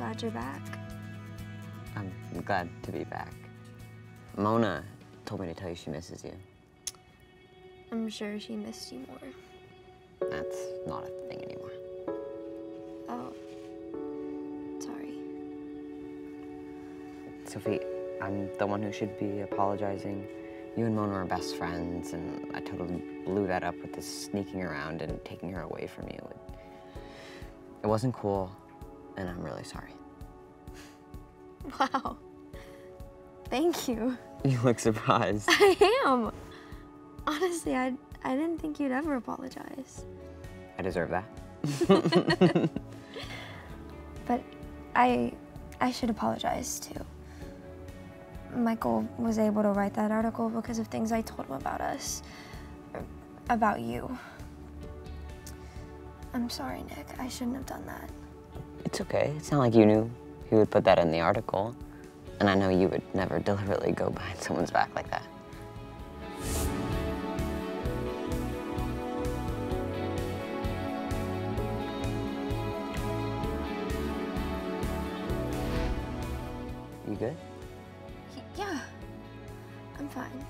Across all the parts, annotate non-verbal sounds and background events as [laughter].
glad you're back. I'm glad to be back. Mona told me to tell you she misses you. I'm sure she missed you more. That's not a thing anymore. Oh, sorry. Sophie, I'm the one who should be apologizing. You and Mona are best friends, and I totally blew that up with this sneaking around and taking her away from you. It, it wasn't cool, and I'm really sorry. [laughs] Wow. Thank you. You look surprised. [laughs] I am. Honestly, I, I didn't think you'd ever apologize. I deserve that. [laughs] But I, I should apologize too. Michael was able to write that article because of things I told him about us, er, about you. I'm sorry, Nick. I shouldn't have done that. It's okay. It's not like you knew he would put that in the article. And I know you would never deliberately go behind [laughs] someone's back like that. You good? Yeah, I'm fine.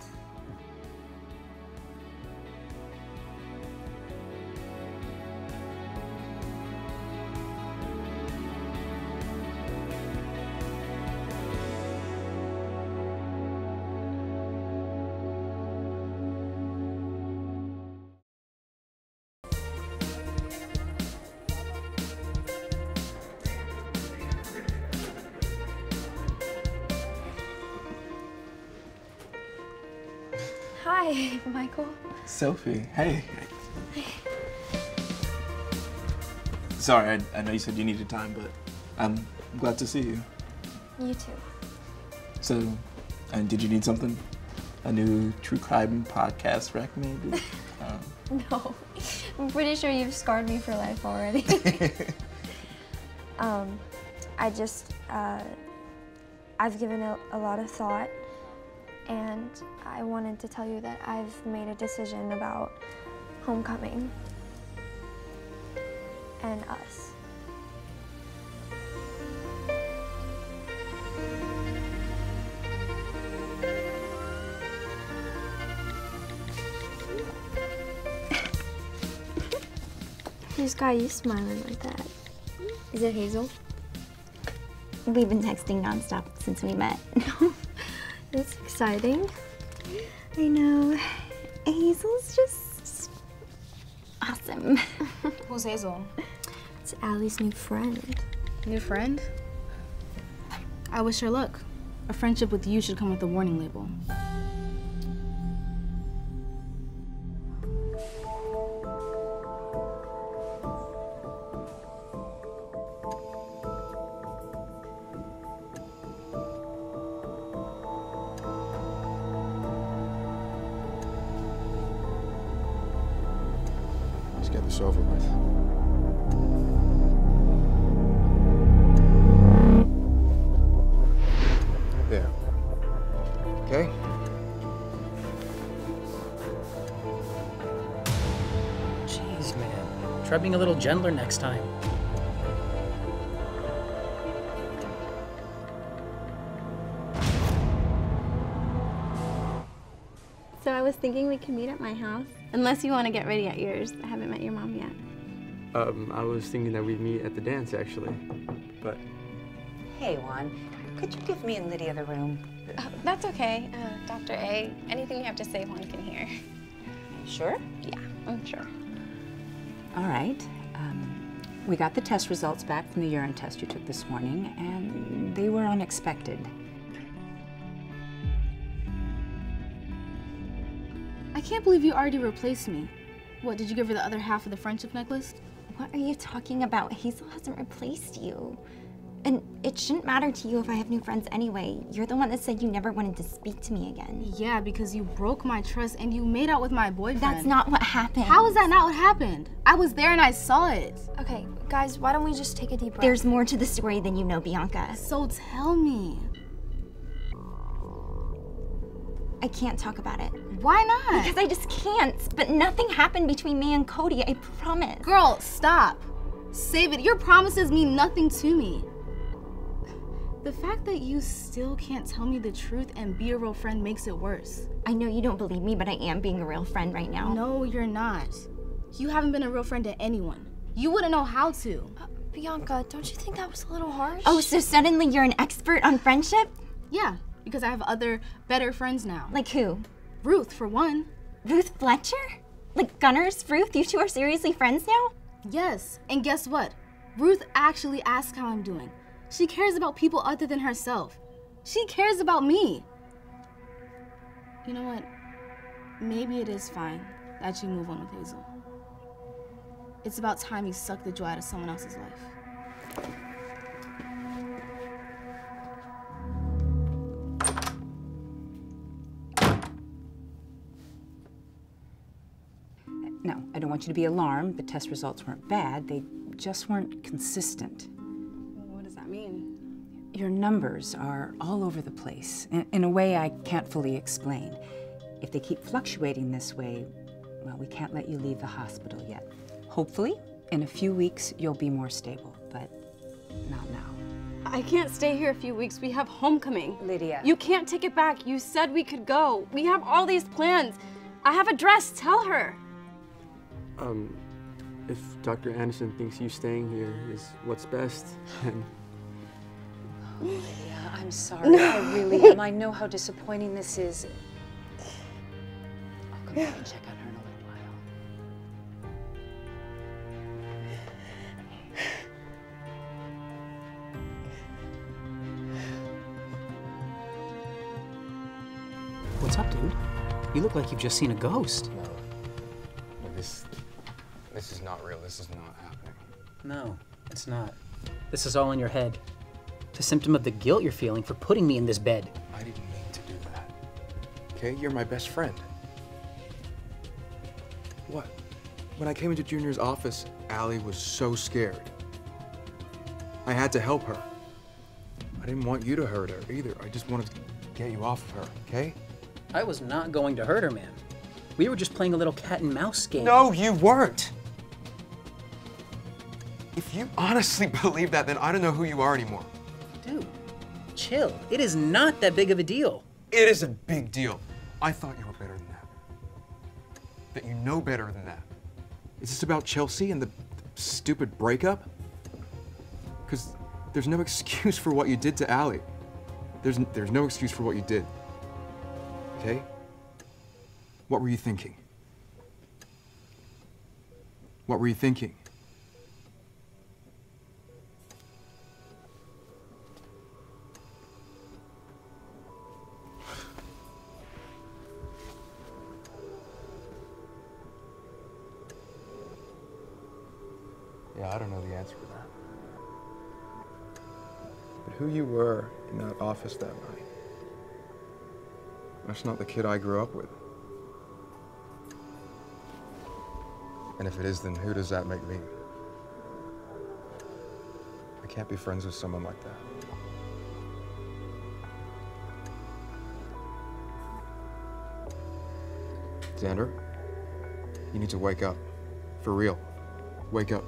Hi, Michael. Sophie, hey. Sorry, I, I know you said you needed time, but I'm glad to see you. You too. So, and did you need something? A new true crime podcast rec, maybe? [laughs] um, No, I'm pretty sure you've scarred me for life already. [laughs] [laughs] um, I just, uh, I've given it a lot of thought, and I wanted to tell you that I've made a decision about homecoming and us. Who's got you smiling like that? Is it Hazel? We've been texting nonstop since we met. [laughs] That's exciting. I know. Hazel's just awesome. [laughs] Who's Hazel? It's Allie's new friend. New friend? I wish her luck. A friendship with you should come with a warning label. Being a little gentler next time. So I was thinking we could meet at my house. Unless you want to get ready at yours. I haven't met your mom yet. Um, I was thinking that we'd meet at the dance actually, but Hey, Juan, could you give me and Lydia the room? That's okay, uh, Dr. A. Anything you have to say, Juan can hear. Sure. Yeah, I'm sure. All right. Um, we got the test results back from the urine test you took this morning, and they were unexpected. I can't believe you already replaced me. What, did you give her the other half of the friendship necklace? What are you talking about? Hazel hasn't replaced you. And it shouldn't matter to you if I have new friends anyway. You're the one that said you never wanted to speak to me again. Yeah, because you broke my trust and you made out with my boyfriend. That's not what happened. How is that not what happened? I was there and I saw it. Okay, guys, why don't we just take a deep breath? There's more to the story than you know, Bianca. So tell me. I can't talk about it. Why not? Because I just can't. But nothing happened between me and Cody, I promise. Girl, stop. Save it. Your promises mean nothing to me. The fact that you still can't tell me the truth and be a real friend makes it worse. I know you don't believe me, but I am being a real friend right now. No, you're not. You haven't been a real friend to anyone. You wouldn't know how to. Uh, Bianca, don't you think that was a little harsh? Oh, so suddenly you're an expert on friendship? Yeah, because I have other, better friends now. Like who? Ruth, for one. Ruth Fletcher? Like Gunner's Ruth? You two are seriously friends now? Yes, and guess what? Ruth actually asks how I'm doing. She cares about people other than herself. She cares about me. You know what? Maybe it is fine that you move on with Hazel. It's about time you suck the joy out of someone else's life. No, I don't want you to be alarmed. The test results weren't bad, they just weren't consistent. What does that mean? Your numbers are all over the place, in, in a way I can't fully explain. If they keep fluctuating this way, well, we can't let you leave the hospital yet. Hopefully, in a few weeks, you'll be more stable, but not now. I can't stay here a few weeks. We have homecoming. Lydia. You can't take it back. You said we could go. We have all these plans. I have a dress. Tell her. Um, if Dr. Anderson thinks you staying here is what's best, [laughs] then Oh, Lydia, I'm sorry. I really am. I know how disappointing this is. I'll come back [laughs] and check You look like you've just seen a ghost. No. No, This, this is not real. This is not happening. No, it's not. This is all in your head. It's a symptom of the guilt you're feeling for putting me in this bed. I didn't mean to do that. Okay, you're my best friend. What? When I came into Junior's office, Allie was so scared. I had to help her. I didn't want you to hurt her either. I just wanted to get you off of her, okay? I was not going to hurt her, man. We were just playing a little cat and mouse game. No, you weren't. If you honestly [laughs] believe that, then I don't know who you are anymore. Dude, chill. It is not that big of a deal. It is a big deal. I thought you were better than that. That you know better than that. Is this about Chelsea and the stupid breakup? Because there's no [laughs] excuse for what you did to Allie. There's, there's no excuse for what you did. Okay? What were you thinking? What were you thinking? Yeah, I don't know the answer to that. But who you were in that office that night, that's not the kid I grew up with. And if it is, then who does that make me? I can't be friends with someone like that. Xander, you need to wake up. For real. Wake up.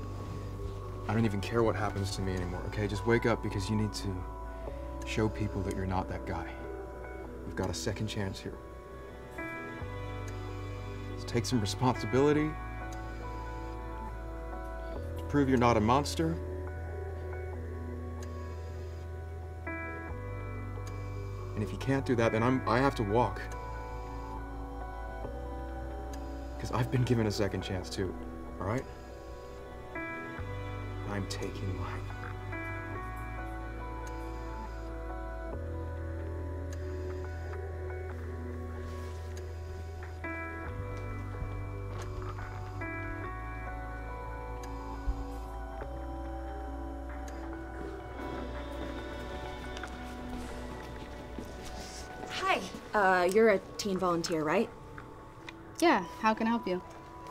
I don't even care what happens to me anymore, okay? Just wake up because you need to show people that you're not that guy. You've got a second chance here. Let's take some responsibility. To prove you're not a monster. And if you can't do that, then I'm I have to walk. Because I've been given a second chance too, all right? I'm taking mine. Uh, you're a teen volunteer, right? Yeah, how can I help you?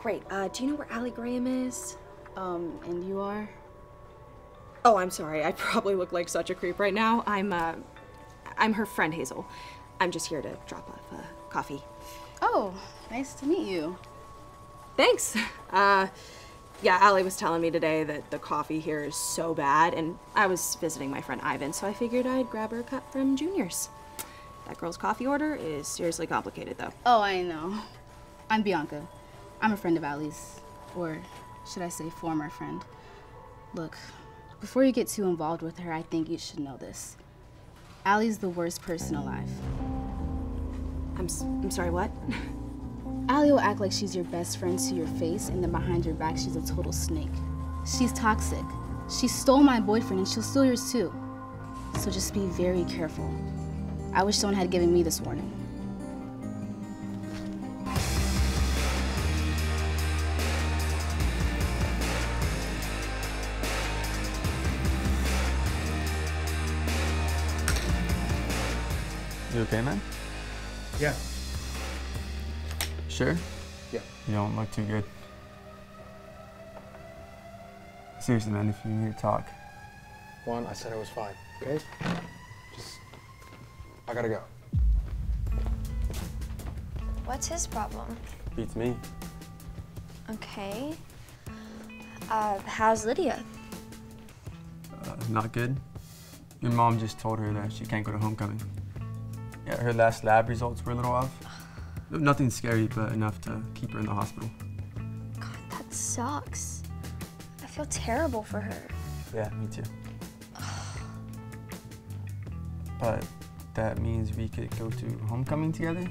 Great. Uh, do you know where Allie Graham is? Um, and you are? Oh, I'm sorry. I [laughs] probably look like such a creep right now. I'm, uh, I'm her friend Hazel. I'm just here to drop off a coffee. Oh, nice to meet you. Thanks. [laughs] Uh, yeah, Allie was telling me today that the coffee here is so bad, and I was visiting my friend Ivan, so I figured I'd grab her a cup from Junior's. That girl's coffee order is seriously complicated, though. Oh, I know. I'm Bianca. I'm a friend of Allie's. Or should I say, former friend. Look, before you get too involved with her, I think you should know this. Allie's the worst person alive. I'm, s- I'm sorry, what? [laughs] Allie will act like she's your best friend to your face, and then behind your back, she's a total snake. She's toxic. She stole my boyfriend, and she'll steal yours too. So just be very careful. I wish someone had given me this warning. You okay, man? Yeah. Sure? Yeah. You don't look too good. Seriously, man, if you need to talk. Juan, I said I was fine, okay? Just, I gotta go. What's his problem? Beats me. Okay. Uh, how's Lydia? Uh, not good. Your mom just told her that she can't go to homecoming. Yeah, her last lab results were a little off. Nothing scary, but enough to keep her in the hospital. God, that sucks. I feel terrible for her. Yeah, me too. But that means we could go to homecoming together?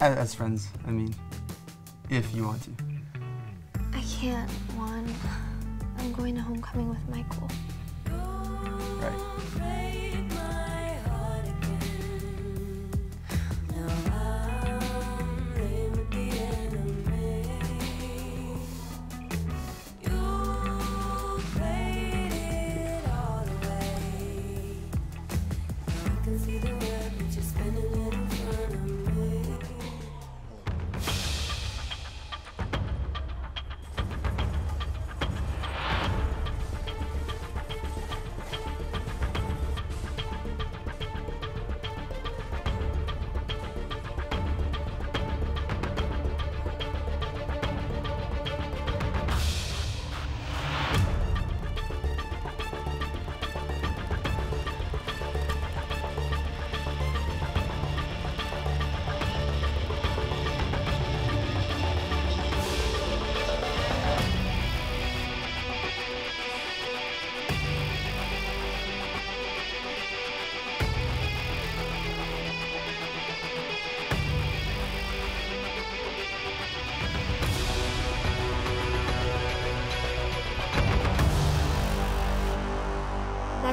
As, as friends, I mean. If you want to. I can't, Juan. I'm going to homecoming with Michael. Right. see the world, but you're spending it.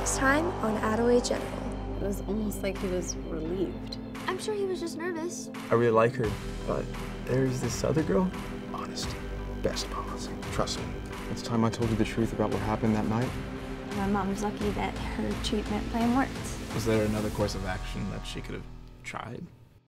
Next time on Attaway General. It was almost like he was relieved. I'm sure he was just nervous. I really like her, but there's this other girl. Honesty, Best policy. Trust me. It's time I told you the truth about what happened that night. My mom's lucky that her treatment plan worked. Was there another course of action that she could have tried?